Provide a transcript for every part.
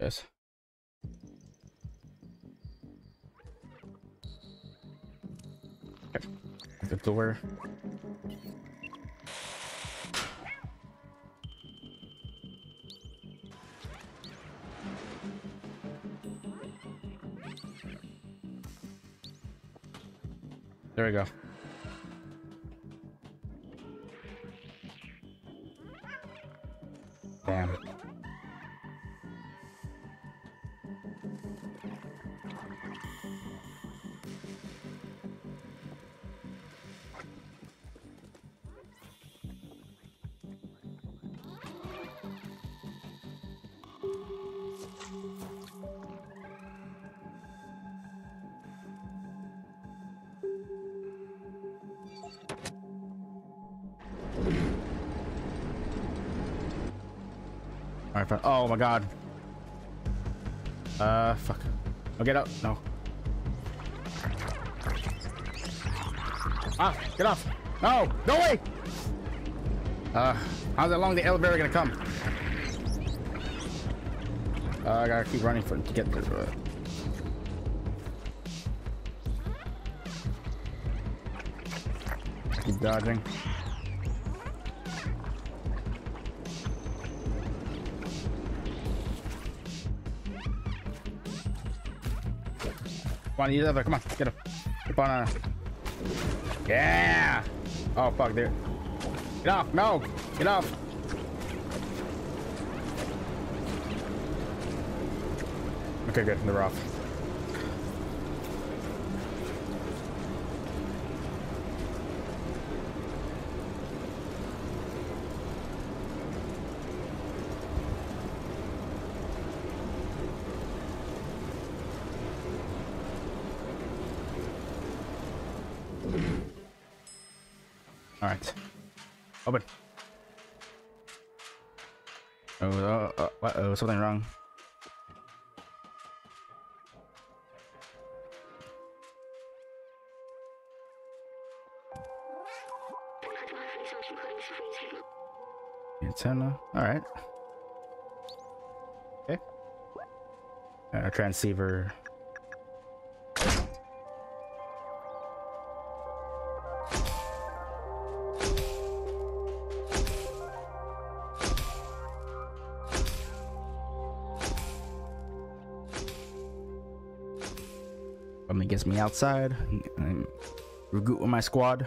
Yes. Okay. The door. There we go. All right. Oh my god. Uh, fuck. Oh, get up. No. Ah, get off. No, no way. Uh, how's that long the elevator gonna come? Uh, I gotta keep running for to get there. Uh, keep dodging. On, use other. Come on, get him. Up on a. Yeah. Oh fuck, there. Get off! No, get off! Okay, good. They're off. All right. Open. Oh, uh, uh, what? Oh, something wrong. Antenna. All right. Okay. Uh, transceiver. Something gets me outside. And regroup with my squad.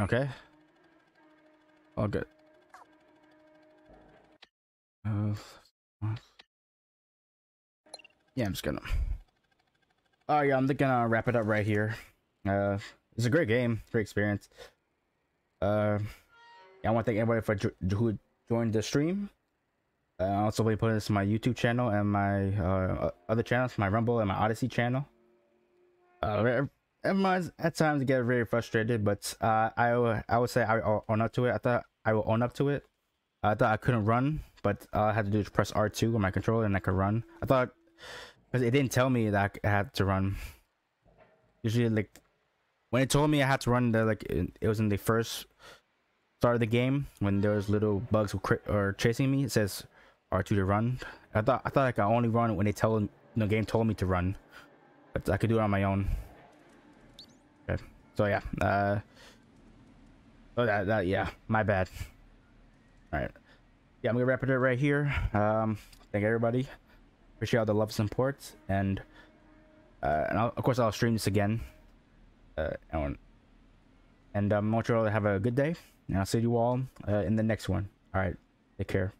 Okay. All good. Yeah, I'm just gonna. Oh yeah, I'm gonna wrap it up right here. Uh, it's a great game, great experience. Uh, yeah, I want to thank everybody for jo- who joined the stream. Uh, I also be putting this on my YouTube channel and my uh, other channels, my Rumble and my Odysee channel. Uh, everyone's at times get very frustrated, but uh, I I would say I own up to it. I thought I will own up to it. I thought I couldn't run, but all I had to do is press R2 on my controller and I could run. I thought because it didn't tell me that I had to run. Usually, like when it told me I had to run, the like it, it was in the first start of the game when there was little bugs or chasing me. It says R2 to run. I thought I thought I could only run when they tell the game told me to run, but I could do it on my own. So yeah, uh, oh that that yeah, my bad. All right. yeah, I'm gonna wrap it up right here. Um, thank everybody. Appreciate all the love and support, and uh, and I'll, of course I'll stream this again. Uh, and and um, I want you all to have a good day, and I'll see you all uh, in the next one. All right, take care.